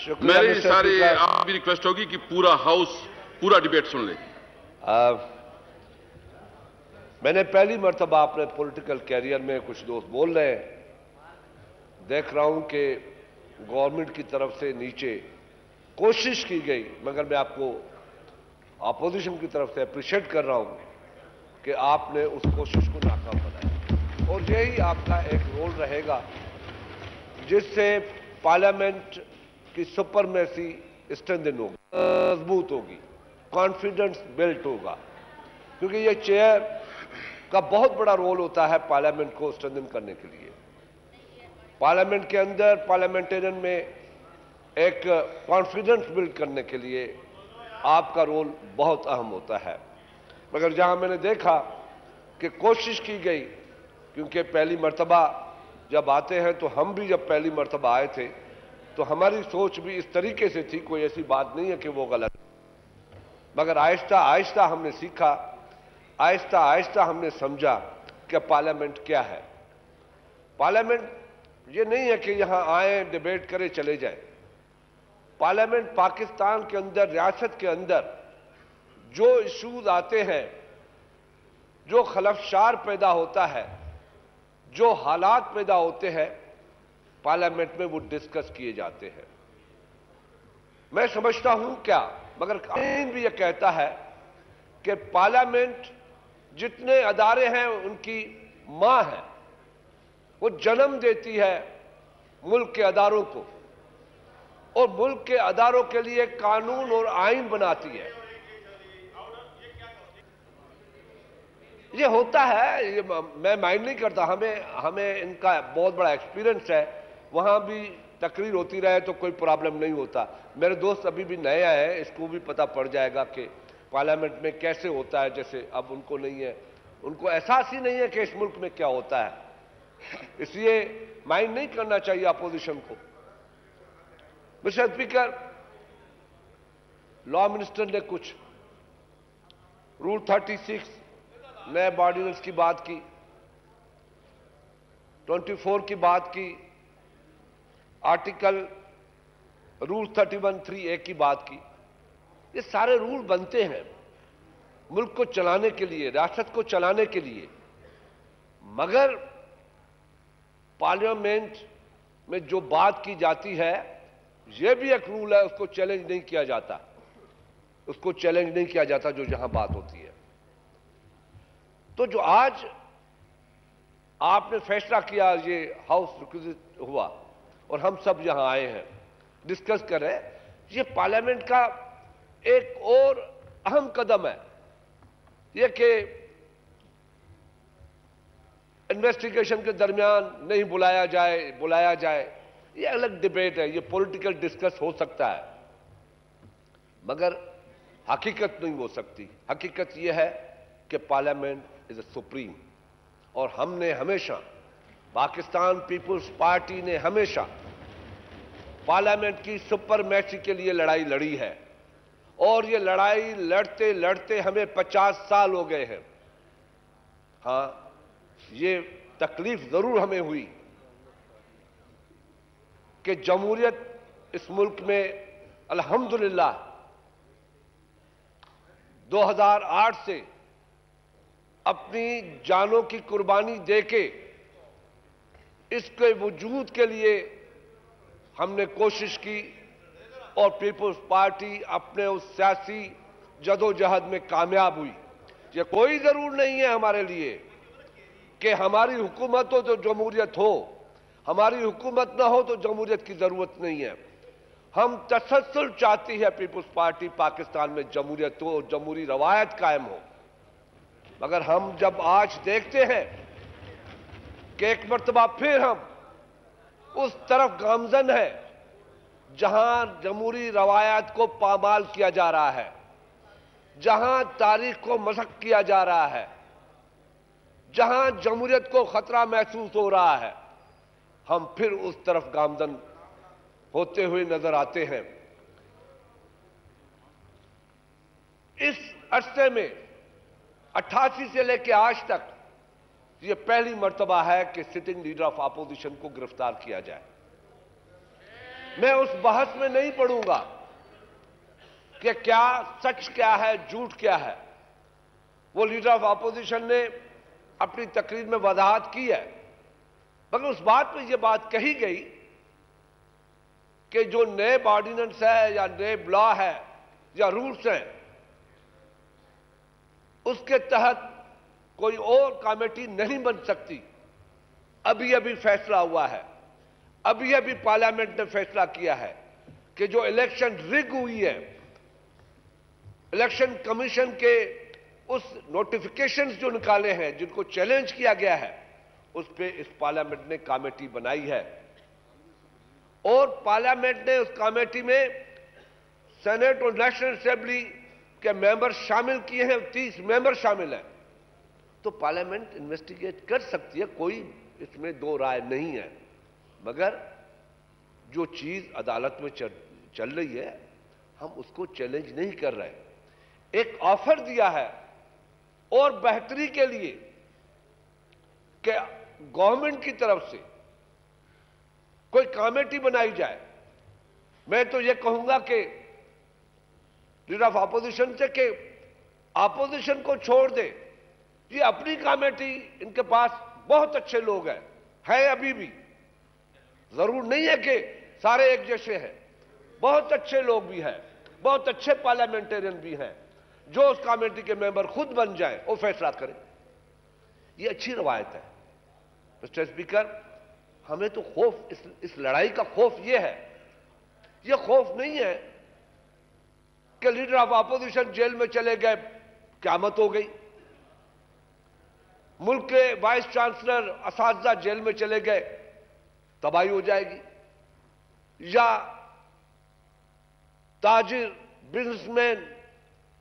मेरी सारी। आपकी रिक्वेस्ट होगी कि पूरा हाउस पूरा डिबेट सुन ले। आ, मैंने पहली मरतबा अपने पॉलिटिकल कैरियर में कुछ दोस्त बोल रहे हैं। देख रहा हूँ कि गवर्नमेंट की तरफ़ से नीचे कोशिश की गई मगर मैं आपको अपोजिशन की तरफ़ से अप्रिशिएट कर रहा हूँ कि आपने उस कोशिश को नाकाम बनाया। और यही आपका एक रोल रहेगा जिससे पार्लियामेंट की सुपरमेसी स्ट्रेंथन होगी, मज़बूत होगी कॉन्फिडेंस बिल्ट होगा। क्योंकि ये चेयर का बहुत बड़ा रोल होता है पार्लियामेंट को स्ट्रेंथन करने के लिए। पार्लियामेंट के अंदर पार्लियामेंटेरियन में एक कॉन्फिडेंस बिल्ड करने के लिए आपका रोल बहुत अहम होता है। मगर जहाँ मैंने देखा कि कोशिश की गई, क्योंकि पहली मर्तबा जब आते हैं तो हम भी जब पहली मर्तबा आए थे तो हमारी सोच भी इस तरीके से थी, कोई ऐसी बात नहीं है कि वो गलत मगर आहिस्ता आहिस्ता हमने सीखा, आहिस्ता आहिस्ता हमने समझा कि पार्लियामेंट क्या है। पार्लियामेंट ये नहीं है कि यहाँ आए, डिबेट करें, चले जाए। पार्लियामेंट पाकिस्तान के अंदर, रियासत के अंदर जो इश्यूज़ आते हैं, जो खलफशार पैदा होता है, जो हालात पैदा होते हैं पार्लियामेंट में वो डिस्कस किए जाते हैं। मैं समझता हूँ क्या, मगर कानून भी यह कहता है कि पार्लियामेंट जितने अदारे हैं, उनकी माँ है। वो जन्म देती है मुल्क के अदारों को, और मुल्क के अदारों के लिए कानून और आइन बनाती है। ये होता है, ये मैं माइंड नहीं करता, हमें हमें इनका बहुत बड़ा एक्सपीरियंस है। वहाँ भी तकरीर होती रहे तो कोई प्रॉब्लम नहीं होता। मेरे दोस्त अभी भी नए आए हैं, इसको भी पता पड़ जाएगा कि पार्लियामेंट में कैसे होता है, जैसे अब उनको नहीं है। उनको एहसास ही नहीं है कि इस मुल्क में क्या होता है। इसलिए माइंड नहीं करना चाहिए अपोजिशन को। मिस्टर स्पीकर लॉ मिनिस्टर ने कुछ रूल 36 नए बॉर्डिनेंस की बात की 24 की बात की। आर्टिकल रूल 31 थ्री ए की बात की। ये सारे रूल बनते हैं मुल्क को चलाने के लिए, रियासत को चलाने के लिए। मगर पार्लियामेंट में जो बात की जाती है यह भी एक रूल है, उसको चैलेंज नहीं किया जाता। उसको चैलेंज नहीं किया जाता जो यहाँ बात होती है। तो जो आज आपने फैसला किया, ये हाउस रिक्विजिट हुआ और हम सब यहाँ आए हैं। डिस्कस कर रहे हैं। ये पार्लियामेंट का एक और अहम कदम है। ये कि इन्वेस्टिगेशन के दरमियान नहीं बुलाया जाए बुलाया जाए, ये अलग डिबेट है। ये पॉलिटिकल डिस्कस हो सकता है। मगर हकीकत नहीं हो सकती। हकीकत यह है कि पार्लियामेंट इज़ ए सुप्रीम और हमने हमेशा पाकिस्तान पीपुल्स पार्टी ने हमेशा पार्लियामेंट की सुपरमैची के लिए लड़ाई लड़ी है। और ये लड़ाई लड़ते लड़ते हमें 50 साल हो गए हैं। हाँ, ये तकलीफ़ ज़रूर हमें हुई कि जमहूरियत इस मुल्क में अल्हम्दुलिल्लाह 2008 से अपनी जानों की कुर्बानी देके इसके वजूद के लिए हमने कोशिश की और पीपुल्स पार्टी अपने उस सियासी जदोजहद में कामयाब हुई। ये कोई ज़रूर नहीं है हमारे लिए कि हमारी हुकूमत हो तो जमहूरियत हो। हमारी हुकूमत ना हो तो जमहूरियत की ज़रूरत नहीं है। हम तसलसल चाहती है पीपुल्स पार्टी पाकिस्तान में जमहूरियत हो जमहूरी रवायत कायम हो। मगर हम जब आज देखते हैं कि एक मरतबा फिर हम उस तरफ़ गामजन है, जहाँ जमहूरी रवायत को पामाल किया जा रहा है, जहाँ तारीख को मशक किया जा रहा है, जहाँ जमहूरियत को खतरा महसूस हो रहा है, हम फिर उस तरफ़ गामजन होते हुए नज़र आते हैं। इस अरसे में अट्ठासी से लेकर आज तक यह पहली मर्तबा है कि सिटिंग लीडर ऑफ़ अपोजिशन को गिरफ़्तार किया जाए। मैं उस बहस में नहीं पढ़ूँगा कि क्या सच क्या है, झूठ क्या है। वो लीडर ऑफ़ अपोजिशन ने अपनी तकरीर में वजाहत की है। मगर उस बात में यह बात कही गई कि जो नए ऑर्डिनेंस है या नए लॉ है या रूल्स हैं, उसके तहत कोई और कमेटी नहीं बन सकती। अभी अभी फैसला हुआ है। अभी अभी पार्लियामेंट ने फैसला किया है कि जो इलेक्शन रिग हुई है, इलेक्शन कमीशन के उस नोटिफिकेशंस जो निकाले हैं, जिनको चैलेंज किया गया है, उस पर इस पार्लियामेंट ने कमेटी बनाई है। और पार्लियामेंट ने उस कमेटी में सेनेट और नेशनल असेंबली के मेंबर शामिल किए हैं, तीस मेंबर शामिल हैं। तो पार्लियामेंट इन्वेस्टिगेट कर सकती है कोई इसमें दो राय नहीं है। मगर जो चीज़ अदालत में चल, चल रही है हम उसको चैलेंज नहीं कर रहे एक ऑफ़र दिया है और बेहतरी के लिए कि गवर्नमेंट की तरफ़ से कोई कमेटी बनाई जाए। मैं तो यह कहूँगा कि लीडर ऑफ़ अपोजिशन से कि अपोजिशन को छोड़ दे। ये अपनी कमेटी इनके पास बहुत अच्छे लोग हैं है अभी भी। ज़रूर नहीं है कि सारे एक जैसे हैं। बहुत अच्छे लोग भी हैं बहुत अच्छे पार्लियामेंटेरियन भी हैं जो उस कमेटी के मेंबर खुद बन जाए वो फैसला करें। ये अच्छी रवायत है। मिस्टर स्पीकर हमें तो खौफ इस, इस लड़ाई का खौफ ये है। ये खौफ नहीं है कि लीडर ऑफ़ अपोजिशन जेल में चले गए क्यामत हो गई। मुल्क के वाइस चांसलर इस जेल में चले गए, तबाही हो जाएगी। या ताजिर, बिजनेसमैन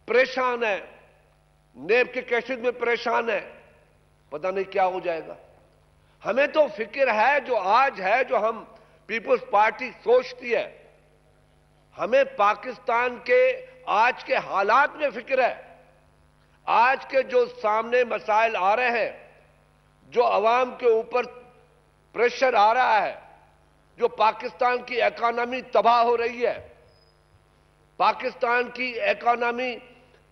परेशान है, नेब के कैसेज में परेशान है, पता नहीं क्या हो जाएगा। हमें तो फ़िक्र है जो आज है, जो हम पीपुल्स पार्टी सोचती है। हमें पाकिस्तान के आज के हालात में फ़िक्र है। आज के जो सामने मसाइल आ रहे हैं, जो अवाम के ऊपर प्रेशर आ रहा है, जो पाकिस्तान की इकोनॉमी तबाह हो रही है, पाकिस्तान की इकोनॉमी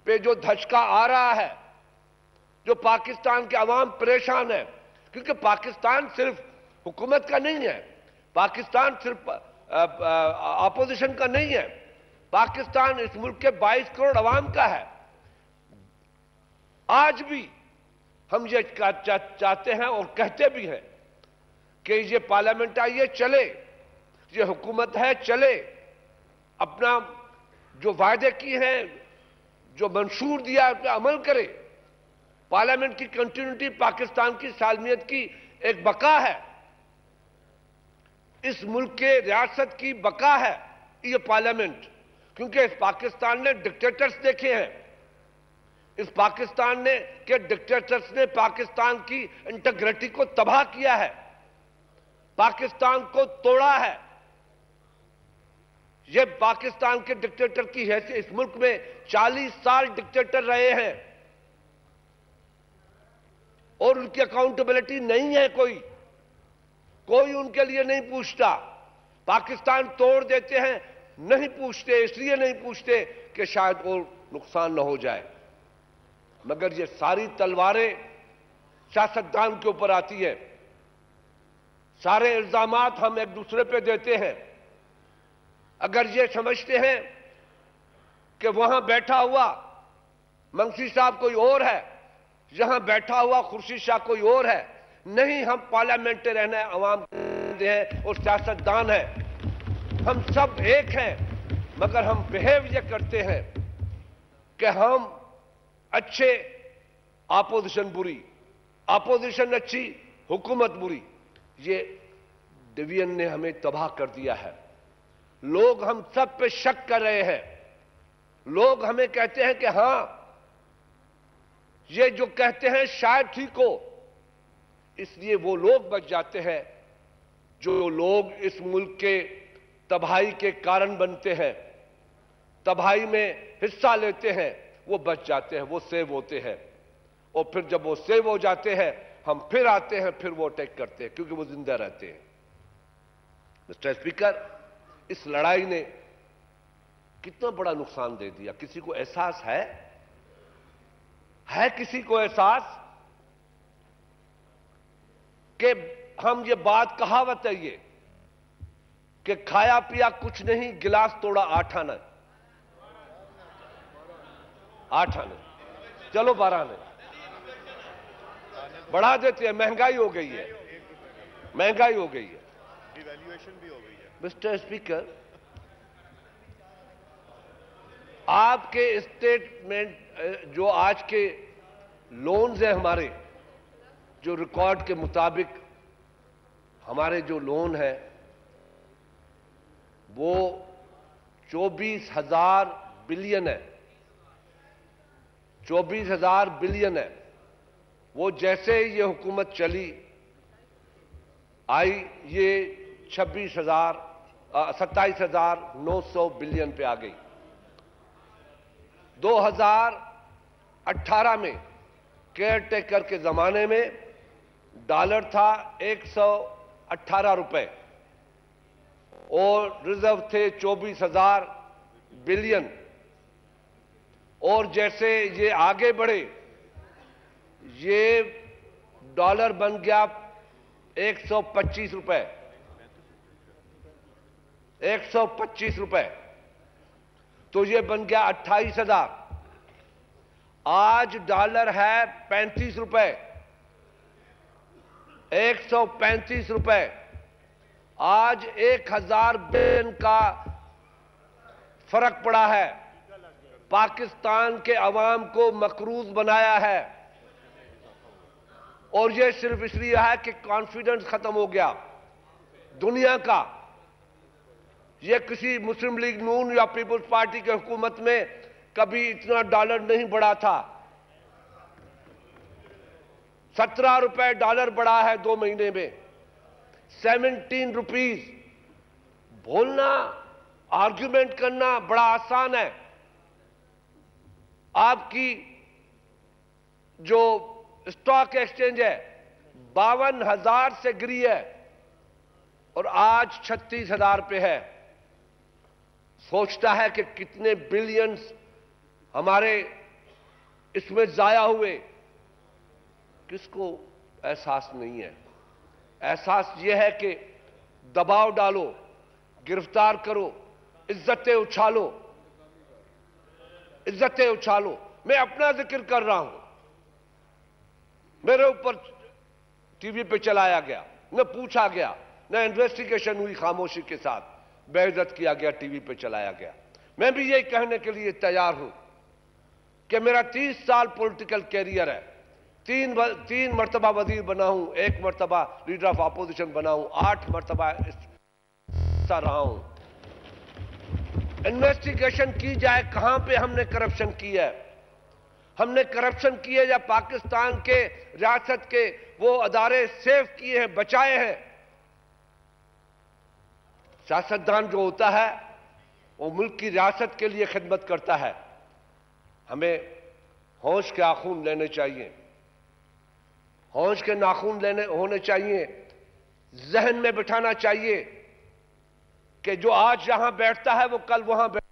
पे जो धचका आ रहा है, जो पाकिस्तान के अवाम परेशान है, क्योंकि पाकिस्तान सिर्फ़ हुकूमत का नहीं है, पाकिस्तान सिर्फ़ अपोजिशन का नहीं है, पाकिस्तान इस मुल्क के 22 करोड़ अवाम का है। आज भी हम ये चाहते हैं और कहते भी हैं कि ये पार्लियामेंट आइए, चले। ये हुकूमत है, चले। अपना जो वायदे किए हैं, जो मंशूर दिया पर अमल करे। पार्लियामेंट की कंटिन्यूटी पाकिस्तान की सालमियत की एक बका है। इस मुल्क के रियासत की बका है ये पार्लियामेंट। क्योंकि इस पाकिस्तान ने डिक्टेटर्स देखे हैं। इस पाकिस्तान ने, के डिक्टेटर्स ने पाकिस्तान की इंटेग्रिटी को तबाह किया है। पाकिस्तान को तोड़ा है। ये पाकिस्तान के डिक्टेटर की हैसियत, इस मुल्क में 40 साल डिक्टेटर रहे हैं। और उनकी अकाउंटेबिलिटी नहीं है कोई। कोई उनके लिए नहीं पूछता। पाकिस्तान तोड़ देते हैं, नहीं पूछते, इसलिए नहीं पूछते कि शायद वो नुकसान न हो जाए। मगर ये सारी तलवारें सियासतदान के ऊपर आती है। सारे इल्ज़ाम हम एक दूसरे पे देते हैं। अगर ये समझते हैं कि वहाँ बैठा हुआ मंशी साहब कोई और है, यहाँ बैठा हुआ खुर्शी शाह कोई और है, नहीं हम पार्लियामेंट रहना है अवाम हैं और सियासतदान है। हम सब एक हैं, मगर हम बिहेव ये करते हैं कि हम अच्छे आपोजिशन बुरी। आपोजिशन अच्छी, हुकूमत बुरी। ये डिवीज़न ने हमें तबाह कर दिया है। लोग हम सब पे शक कर रहे हैं। लोग हमें कहते हैं कि हाँ, ये जो कहते हैं शायद ठीक हो। इसलिए वो लोग बच जाते हैं। जो लोग इस मुल्क के तबाही के कारण बनते हैं, तबाही में हिस्सा लेते हैं। वो बच जाते हैं, वो सेव होते हैं। और फिर जब वो सेव हो जाते हैं, हम फिर आते हैं, फिर वो अटैक करते हैं, क्योंकि वो ज़िंदा रहते हैं। मिस्टर स्पीकर, इस लड़ाई ने कितना बड़ा नुकसान दे दिया। किसी को एहसास है? है किसी को एहसास? कि हम ये बात कहावत है ये, कि खाया पिया कुछ नहीं, गिलास तोड़ा, आठ आना आठ आने। चलो बारह आने। बढ़ा देते हैं महँगाई हो गई है। महँगाई हो गई है। डिवैल्यूएशन भी हो गई है। मिस्टर स्पीकर आपके स्टेटमेंट जो आज के लोन्स हैं हमारे जो रिकॉर्ड के मुताबिक हमारे जो लोन है वो चौबीस हज़ार बिलियन है। चौबीस हज़ार बिलियन है। वो जैसे ही ये हुकूमत चली, आई ये छब्बीस हज़ार सत्ताईस हज़ार नौ सौ बिलियन पे आ गई। 2018 में केयर टेकर के जमाने में डॉलर था 118 रुपए और रिज़र्व थे चौबीस हज़ार बिलियन। और जैसे ये आगे बढ़े, ये डॉलर बन गया 125 रुपए। 125 रुपए। तो ये बन गया अट्ठाईस हज़ार। आज डॉलर है पैंतीस रुपए। एक सौ पैंतीस रुपए। आज एक हज़ार बिलियन का फ़र्क पड़ा है। पाकिस्तान के अवाम को मकरूज बनाया है। और यह सिर्फ़ इसलिए है कि कॉन्फिडेंस खत्म हो गया। दुनिया का यह किसी मुस्लिम लीग नून या पीपुल्स पार्टी के हुकूमत में कभी इतना डॉलर नहीं बढ़ा था। सत्रह रुपए डॉलर बढ़ा है दो महीने में। सेवनटीन रुपीज़ बोलना आर्ग्यूमेंट करना बड़ा आसान है। आपकी जो स्टॉक एक्सचेंज है, बावन हज़ार से गिरी है और आज छत्तीस हज़ार पे है। सोचता है कि कितने बिलियंस हमारे इसमें जाया हुए। किसको एहसास नहीं है। एहसास यह है कि दबाव डालो, गिरफ़्तार करो, इज्जतें उछालो। इज्जतें उछालो। मैं अपना ज़िक्र कर रहा हूँ। मेरे ऊपर टीवी पे चलाया गया, न पूछा गया, न इन्वेस्टिगेशन हुई खामोशी के साथ। बेइज्जत किया गया, टीवी पे चलाया गया। मैं भी यही कहने के लिए तैयार हूँ कि मेरा तीस साल पॉलिटिकल कैरियर है। तीन तीन मरतबा वज़ीर बना हूँ एक मरतबा लीडर ऑफ़ अपोजिशन बना हूँ आठ मरतबा रहा हूँ। इन्वेस्टिगेशन की जाए, कहाँ पे हमने करप्शन किया है? हमने करप्शन किए या पाकिस्तान के रियासत के वो अदारे सेव किए हैं, बचाए हैं? सियासतदान जो होता है, वो मुल्क की रियासत के लिए खिदमत करता है। हमें होश के आखून लेने चाहिए। होश के नाखून लेने, होने चाहिए। जहन में बिठाना चाहिए। कि जो आज यहाँ बैठता है, वो कल वहाँ बैठ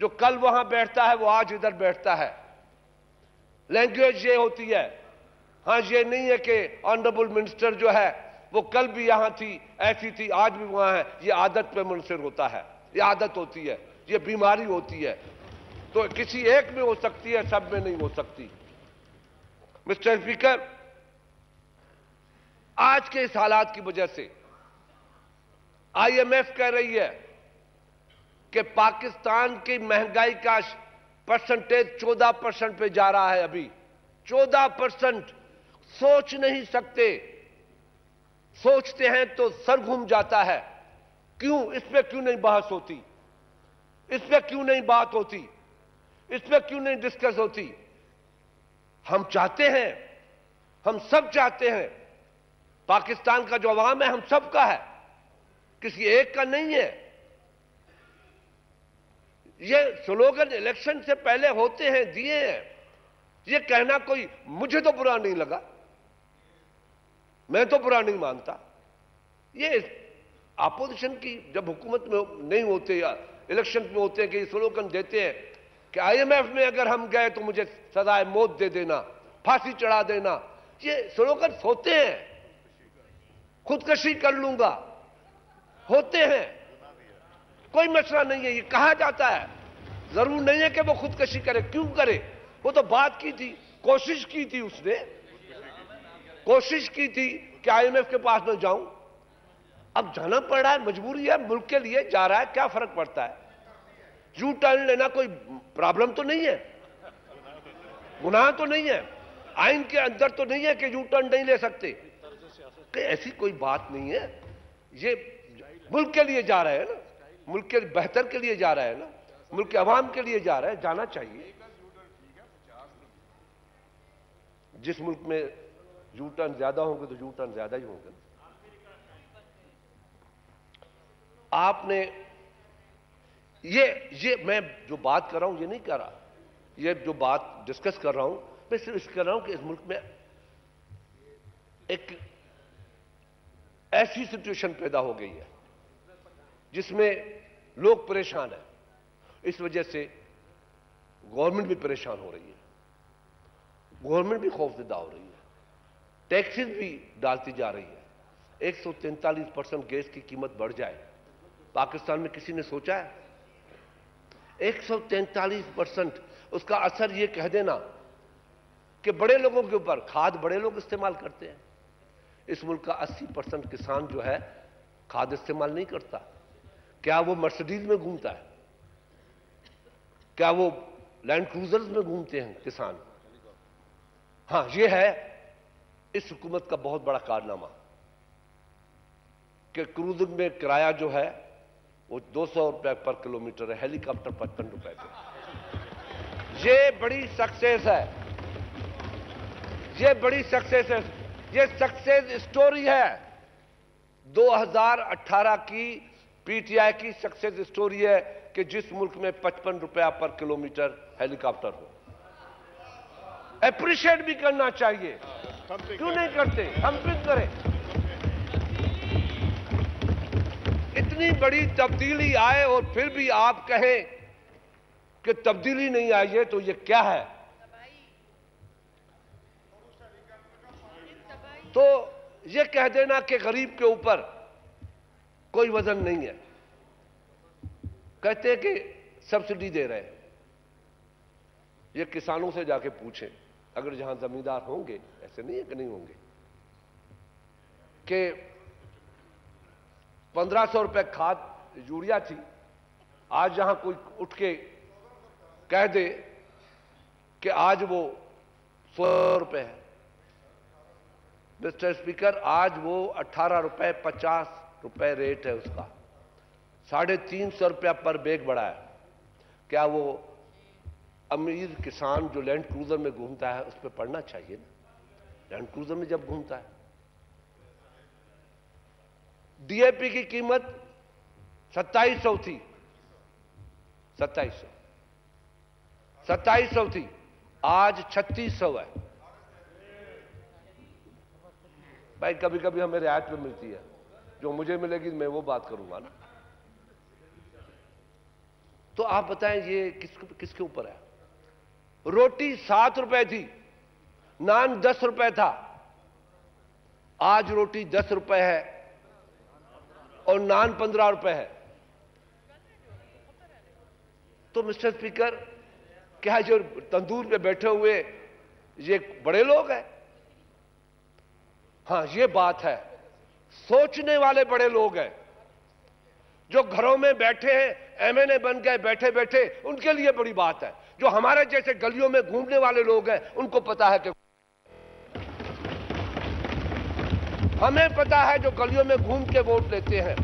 जो कल वहाँ बैठता है, वो आज इधर बैठता है। लैंग्वेज ये होती है। हाँ, ये नहीं है कि ऑनरेबल मिनिस्टर जो है, वो कल भी यहाँ थी, ऐसी थी, आज भी वहाँ है। ये आदत पे मुनसर होता है। ये आदत होती है। ये बीमारी होती है। तो किसी एक में हो सकती है, सब में नहीं हो सकती। मिस्टर स्पीकर, आज के इस हालात की वजह से आईएमएफ कह रही है कि पाकिस्तान की महँगाई का परसेंटेज 14 परसेंट पे जा रहा है अभी। 14 परसेंट। सोच नहीं सकते। सोचते हैं तो सर घूम जाता है। क्यों? इस पर क्यों नहीं बहस होती? इस पर क्यों नहीं बात होती? इस पर क्यों नहीं डिस्कस होती? हम चाहते हैं। हम सब चाहते हैं। पाकिस्तान का जो अवाम है, हम सबका है। किसी एक का नहीं है। ये स्लोगन इलेक्शन से पहले होते हैं, दिए हैं। ये कहना कोई, मुझे तो बुरा नहीं लगा। मैं तो बुरा नहीं मानता। ये अपोजिशन की जब हुकूमत में नहीं होते या इलेक्शन में होते हैं कि स्लोगन देते हैं कि आईएमएफ में अगर हम गए तो मुझे सजाए मौत दे देना, फांसी चढ़ा देना। ये स्लोगन होते हैं। खुदकशी कर लूँगा। होते हैं। कोई मसला नहीं है, ये कहा जाता है। ज़रूर नहीं है कि वो खुदकशी करे। क्यों करे? वो तो बात की थी, कोशिश की थी उसने। कोशिश की थी कि आईएमएफ के पास में जाऊँ। अब जाना पड़ रहा है, मजबूरी है, मुल्क के लिए जा रहा है, क्या फ़र्क पड़ता है? यू टर्न लेना कोई प्रॉब्लम तो नहीं है। गुनाह तो नहीं है। आइन के अंदर तो नहीं है कि यू टर्न नहीं ले सकते। ऐसी कोई बात नहीं है। ये मुल्क के लिए जा रहे हैं ना? मुल्क के बेहतर के लिए जा रहे हैं ना? मुल्क के अवाम के लिए जा रहे हैं, जाना चाहिए। जिस मुल्क में यू टर्न ज़्यादा होंगे तो यू टर्न ज़्यादा ही होंगे। आपने ये ये मैं जो बात कर रहा हूँ, ये नहीं कर रहा। ये जो बात डिस्कस कर रहा हूँ, मैं सिर्फ़ इस कर रहा हूँ कि इस मुल्क में एक ऐसी सिचुएशन पैदा हो गई है। जिसमें लोग परेशान हैं। इस वजह से गवर्नमेंट भी परेशान हो रही है। गवर्नमेंट भी खौफजदा हो रही है। टैक्सेस भी डालती जा रही है। 143 परसेंट गैस की कीमत बढ़ जाए, पाकिस्तान में किसी ने सोचा है? 143 परसेंट, उसका असर यह कह देना कि बड़े लोगों के ऊपर, खाद बड़े लोग इस्तेमाल करते हैं। इस मुल्क का 80 परसेंट किसान जो है, खाद इस्तेमाल नहीं करता। क्या वो मर्सिडीज में घूमता है? क्या वो लैंड क्रूजर्स में घूमते हैं किसान? हाँ, ये है इस हुकूमत का बहुत बड़ा कारनामा कि क्रूजिंग में किराया जो है, वो दो सौ रुपए पर किलोमीटर है, हेलीकॉप्टर पचपन रुपए पे। ये बड़ी सक्सेस है। ये बड़ी सक्सेस है। ये सक्सेस स्टोरी है। 2018 की पीटीआई की सक्सेस स्टोरी है कि जिस मुल्क में पचपन रुपया पर किलोमीटर हेलीकॉप्टर हो। अप्रिशिएट भी करना चाहिए। क्यों नहीं करते? हम फिर करें। इतनी बड़ी तब्दीली आए और फिर भी आप कहें कि तब्दीली नहीं आई है तो ये क्या है? तो ये कह देना कि गरीब के ऊपर कोई वज़न नहीं है। कहते कि सब्सिडी दे रहे हैं। ये किसानों से जाके पूछें, अगर जहाँ जमींदार होंगे, ऐसे नहीं है कि नहीं होंगे, कि पंद्रह सौ रुपए खाद यूरिया थी, आज जहाँ कोई उठ के कह दे कि आज वो सौ रुपए है। मिस्टर स्पीकर, आज वो अट्ठारह रुपए पचास रुपए रेट है उसका। साढ़े तीन सौ रुपया पर बैग बढ़ा है। क्या वो अमीर किसान जो लैंड क्रूजर में घूमता है, उस पर पढ़ना चाहिए ना? लैंड क्रूजर में जब घूमता है। डीएपी की कीमत सत्ताईस सौ थी। सत्ताईस सौ। सत्ताईस सौ थी। आज छत्तीस सौ है। भाई कभी कभी हमें रियायत में मिलती है। जो मुझे मिलेगी, मैं वो बात करूँगा ना। तो आप बताएँ, ये किस, किसके ऊपर है? रोटी सात रुपए थी, नान दस रुपए था। आज रोटी दस रुपए है और नान पंद्रह रुपए है। तो मिस्टर स्पीकर, क्या जो तंदूर पे बैठे हुए, ये बड़े लोग हैं? हाँ, ये बात है। सोचने वाले बड़े लोग हैं, जो घरों में बैठे हैं एमएनए बन गए बैठे बैठे उनके लिए बड़ी बात है। जो हमारे जैसे गलियों में घूमने वाले लोग हैं, उनको पता है कि हमें पता है जो गलियों में घूम के वोट लेते हैं।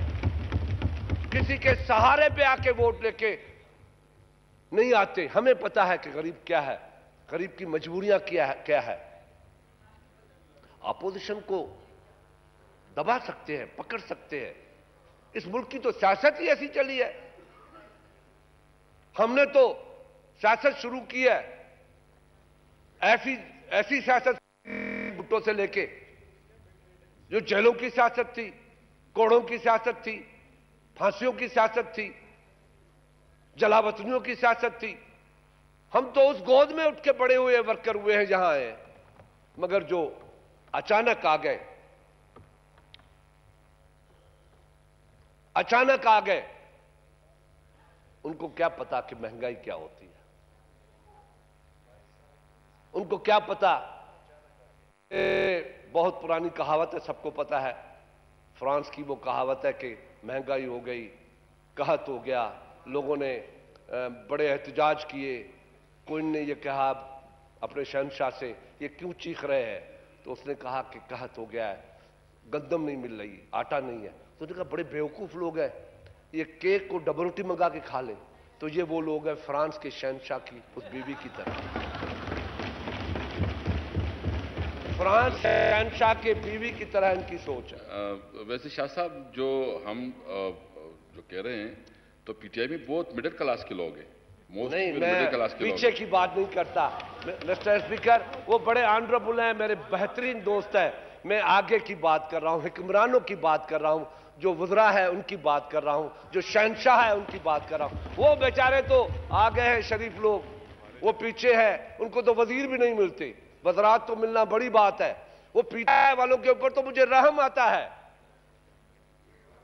किसी के सहारे पे आके वोट लेके नहीं आते। हमें पता है कि गरीब क्या है, गरीब की मजबूरियाँ क्या है क्या है। अपोजिशन को दबा सकते हैं, पकड़ सकते हैं। इस मुल्क की तो सियासत ही ऐसी चली है। हमने तो सियासत शुरू की है, ऐसी ऐसी सियासत भुट्टो से लेके, जो जेलों की सियासत थी, कोड़ों की सियासत थी, फांसियों की सियासत थी, जलावतनियों की सियासत थी। हम तो उस गोद में उठ के पड़े हुए, वर्कर हुए हैं, जहाँ आए मगर जो अचानक आ गए अचानक आ गए। उनको क्या पता कि महँगाई क्या होती है? उनको क्या पता? बहुत पुरानी कहावत है, सबको पता है। फ्रांस की वो कहावत है कि महँगाई हो गई, कहत हो गया। लोगों ने बड़े एहतजाज किए। कोई ने ये कहा अपने शहनशाह से, ये क्यों चीख रहे हैं? तो उसने कहा कि कहत हो गया है। गंदम नहीं मिल रही आटा नहीं है। तो उसने कहा बड़े बेवकूफ़ लोग हैं। ये केक को डबल रोटी मंगा के खा ले। तो ये वो लोग हैं फ्रांस के शहनशाह की उस बीवी की तरह। फ्रांस शहनशाह के बीवी की तरह इनकी सोच है। आ, वैसे शाह साहब जो हम आ, जो कह रहे हैं तो पीटीआई में बहुत मिडिल क्लास के लोग हैं। नहीं मैं पीछे की बात नहीं करता। मिस्टर स्पीकर वो बड़े ऑनरेबल हैं मेरे बेहतरीन दोस्त हैं। मैं आगे की बात कर रहा हूँ, हुक्मरानों की बात कर रहा हूँ, जो वजरा है उनकी बात कर रहा हूँ, जो शहनशाह है उनकी बात कर रहा हूँ। वो बेचारे तो आ गए हैं शरीफ लोग, वो पीछे है, उनको तो वज़ीर भी नहीं मिलते। वजरात तो मिलना बड़ी बात है। वो पीछे वालों के ऊपर तो मुझे रहम आता है।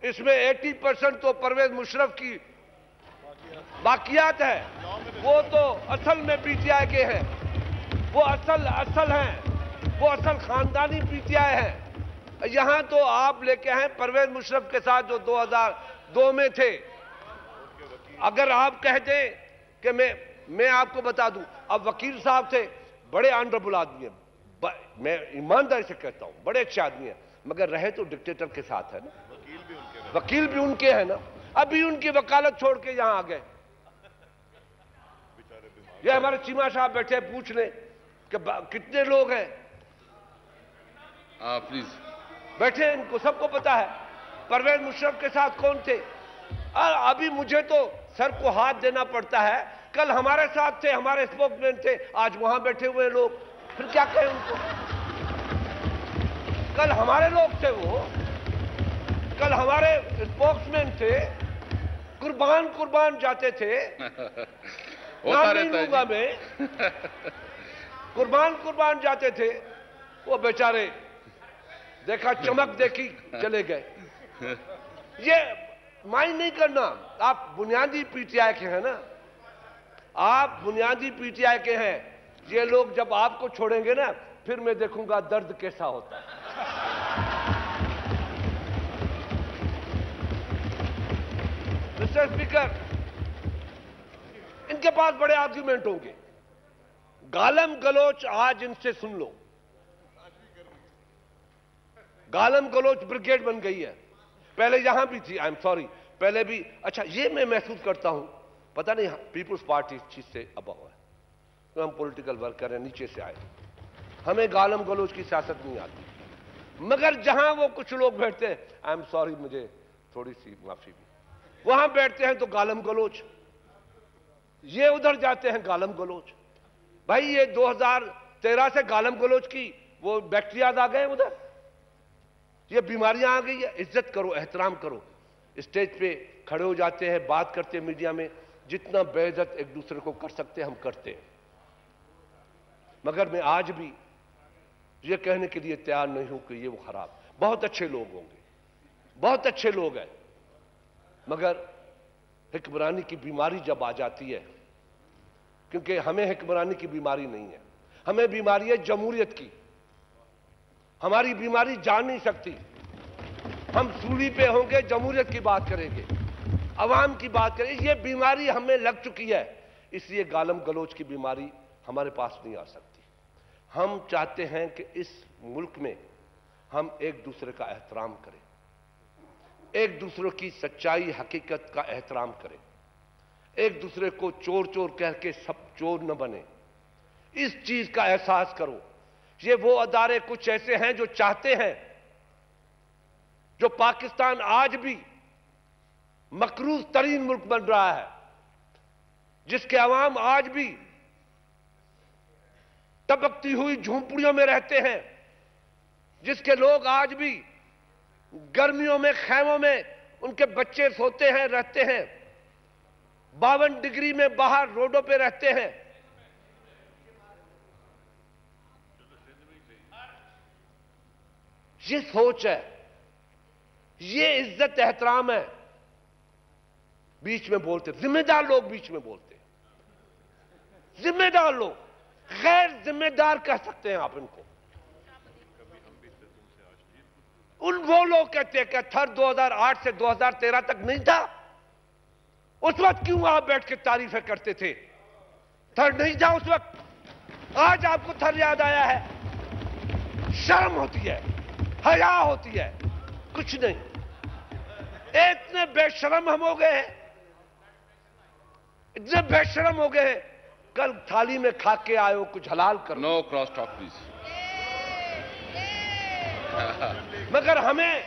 इसमें 80 परसेंट तो परवेज मुशरफ की बाकियात है। वो तो असल में पीटीआई के हैं। वो असल असल हैं। वो असल खानदानी पीटीआई है। यहाँ तो आप लेके आए परवेज मुशरफ के साथ जो 2002 में थे। अगर आप कह दें कि मैं मैं आपको बता दूँ, अब वकील साहब थे, बड़े ऑनरेबल आदमी हैं। मैं ईमानदारी से कहता हूँ, बड़े अच्छे आदमी हैं, मगर रहे तो डिक्टेटर के साथ है ना। वकील भी उनके वकील भी उनके हैं ना। अभी उनकी वकालत छोड़ के यहाँ आ गए। ये हमारे चीमा साहब बैठे पूछ ले कि कितने लोग हैं? प्लीज़ बैठे इनको सबको पता है। परवेज मुशरफ के साथ कौन थे? और अभी मुझे तो सर को हाथ देना पड़ता है। कल हमारे साथ थे हमारे स्पोक्समैन थे। आज वहाँ बैठे हुए लोग। फिर क्या कहें उनको? कल हमारे लोग थे वो। कल हमारे स्पोक्समैन थे। कुर्बान कुर्बान जाते थे। होता में। कुर्बान कुर्बान जाते थे। वो बेचारे देखा, चमक देखी, चले गए। ये माइंड नहीं करना आप बुनियादी पीटीआई के हैं ना? आप बुनियादी पीटीआई के हैं। ये लोग जब आपको छोड़ेंगे ना, फिर मैं देखूँगा दर्द कैसा होता है। मिस्टर स्पीकर, इनके पास बड़े आर्ग्यूमेंट होंगे। गालम गलोच आज इनसे सुन लो। गालम गलोच ब्रिगेड बन गई है। पहले यहाँ भी थी आई एम सॉरी पहले भी अच्छा ये मैं महसूस करता हूँ। पता नहीं पीपुल्स पार्टी इस चीज़ से अबाव है। तो हम पॉलिटिकल वर्कर हैं, नीचे से आए। हमें गालम गलोच की सियासत नहीं आती। मगर जहाँ वो कुछ लोग बैठते हैं आई एम सॉरी मुझे थोड़ी सी माफ़ी भी। वहाँ बैठते हैं तो गालम गलोच। ये उधर जाते हैं गालम गलोच। भाई, ये 2013 से गालम गलोच की वो बैक्टीरिया आ गए उधर? ये बीमारियाँ आ गई है, इज़्ज़त करो, एहतराम करो। स्टेज पे खड़े हो जाते हैं, बात करते हैं मीडिया में, जितना बेइज्जत एक दूसरे को कर सकते हम करते हैं। मगर मैं आज भी ये कहने के लिए तैयार नहीं हूँ कि ये वो खराब। बहुत अच्छे लोग होंगे, बहुत अच्छे लोग हैं। मगर हिक्मरानी की बीमारी जब आ जाती है, क्योंकि हमें हिक्मरानी की बीमारी नहीं है, हमें बीमारी है जमहूरियत की। हमारी बीमारी जान नहीं सकती। हम सूली पे होंगे जमहूरियत की बात करेंगे, अवाम की बात करेंगे। ये बीमारी हमें लग चुकी है, इसलिए गालम गलोच की बीमारी हमारे पास नहीं आ सकती। हम चाहते हैं कि इस मुल्क में हम एक दूसरे का एहतराम करें, एक दूसरे की सच्चाई, हकीकत का एहतराम करें, एक दूसरे को चोर चोर कह के सब चोर न बने। इस चीज़ का एहसास करो। ये वो अदारे कुछ ऐसे हैं जो चाहते हैं, जो पाकिस्तान आज भी मकरूज तरीन मुल्क बन रहा है, जिसके अवाम आज भी तबकती हुई झोंपड़ियों में रहते हैं, जिसके लोग आज भी गर्मियों में, खैमों में उनके बच्चे सोते हैं, रहते हैं, बावन डिग्री में बाहर रोडों पे रहते हैं ये सोच है, ये इज़्ज़त एहतराम है, बीच में बोलते, जिम्मेदार लोग बीच में बोलते जिम्मेदार लोग, गैर जिम्मेदार कह सकते हैं आप इनको। उन वो लोग कहते हैं कि थर 2008 से 2013 तक नहीं था। उस वक्त क्यों आप बैठ के तारीफें करते थे? थर नहीं था उस वक्त। आज आपको थर याद आया है। शर्म होती है। हया होती है। कुछ नहीं। इतने बेशरम हम हो गए हैं। इतने बेशरम हो गए हैं। कल थाली में खा के आयो कुछ हलाल कर। नो क्रॉस टॉक प्लीज़ मगर हमें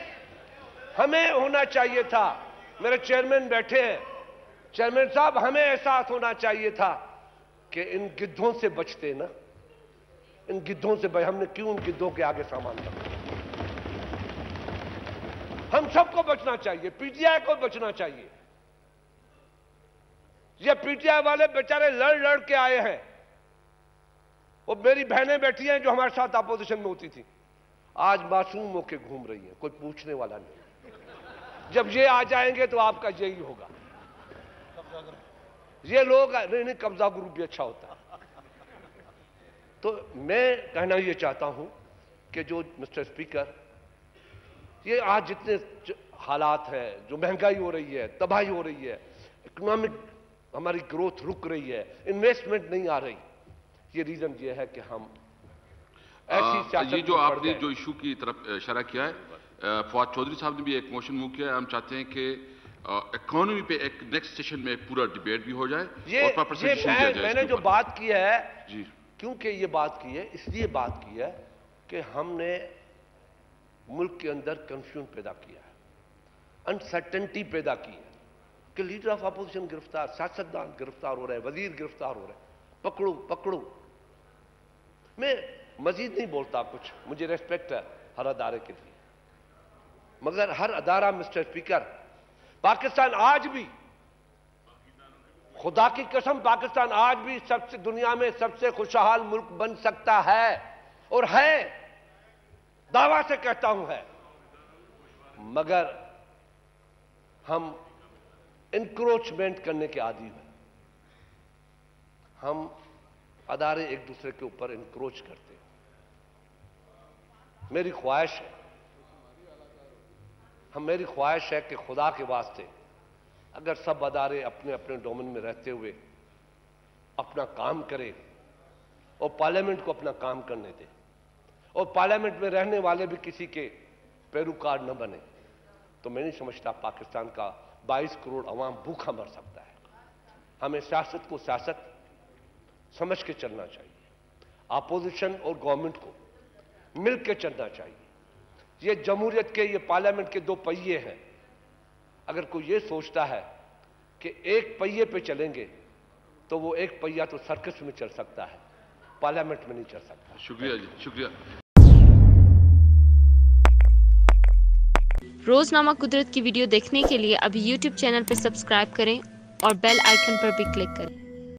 हमें होना चाहिए था। मेरे चेयरमैन बैठे हैं। चेयरमैन साहब हमें एहसास होना चाहिए था कि इन गिद्धों से बचते ना। इन गिद्धों से बच हमने क्यों इन गिद्धों के आगे सामान रखा? हम सबको बचना चाहिए, पीटीआई को बचना चाहिए। ये पीटीआई वाले बेचारे लड़ लड़ के आए हैं। वो मेरी बहनें बैठी हैं जो हमारे साथ अपोजिशन में होती थी। आज मासूम होके घूम रही है, कोई पूछने वाला नहीं। जब ये आ जाएँगे तो आपका यही होगा। ये लोग, नहीं नहीं, कब्जा ग्रुप भी अच्छा होता तो मैं कहना ये चाहता हूँ कि जो मिस्टर स्पीकर ये आज जितने हालात हैं जो महँगाई हो रही है तबाही हो रही है इकोनॉमिक हमारी ग्रोथ रुक रही है इन्वेस्टमेंट नहीं आ रही ये रीजन ये है कि हम ऐसी ये जो आपने जो इशू की तरफ़ इशारा किया है फवाद चौधरी साहब ने भी एक मोशन मूव किया है। हम चाहते हैं कि इकोनॉमी पे एक नेक्स्ट सेशन में एक पूरा डिबेट भी हो जाए ये, और ये मैं, मैंने जो बात की है क्योंकि ये बात की है इसलिए बात की है कि हमने मुल्क के अंदर कंफ्यूजन पैदा किया है अनसर्टेनिटी पैदा की है। कि लीडर ऑफ़ अपोजिशन गिरफ़्तार सियासतदान गिरफ़्तार हो रहे हैं, वज़ीर गिरफ़्तार हो रहे हैं। पकड़ो पकड़ो। मैं मजीद नहीं बोलता कुछ, मुझे रेस्पेक्ट है हर अदारे के लिए। मगर हर अदारा मिस्टर स्पीकर, पाकिस्तान आज भी, खुदा की कसम, पाकिस्तान आज भी सबसे, दुनिया में सबसे खुशहाल मुल्क बन सकता है और है। दावा से कहता हूँ है, मगर हम इंक्रोचमेंट करने के आदि हैं। हम अदारे एक दूसरे के ऊपर इंक्रोच करते हैं। मेरी ख्वाहिश है, हम, मेरी ख्वाहिश है कि खुदा के वास्ते अगर सब अदारे अपने अपने डोमेन में रहते हुए अपना काम करें और पार्लियामेंट को अपना काम करने दें। और पार्लियामेंट में रहने वाले भी किसी के पैरोकार न बने। तो मैं नहीं समझता पाकिस्तान का 22 करोड़ अवाम भूखा मर सकता है। हमें सियासत को सियासत समझ के चलना चाहिए। अपोजिशन और गवर्नमेंट को मिल के चलना चाहिए। ये जमहूरियत के, ये पार्लियामेंट के दो पहिए हैं। अगर कोई ये सोचता है कि एक पहिए पे चलेंगे तो वो एक पहिया तो सर्कस में चल सकता है, पार्लियामेंट में नहीं चल सकता। शुक्रिया जी, शुक्रिया। रोजनामा कुदरत की वीडियो देखने के लिए अभी यूट्यूब चैनल पर सब्सक्राइब करें और बेल आइकन पर भी क्लिक करें।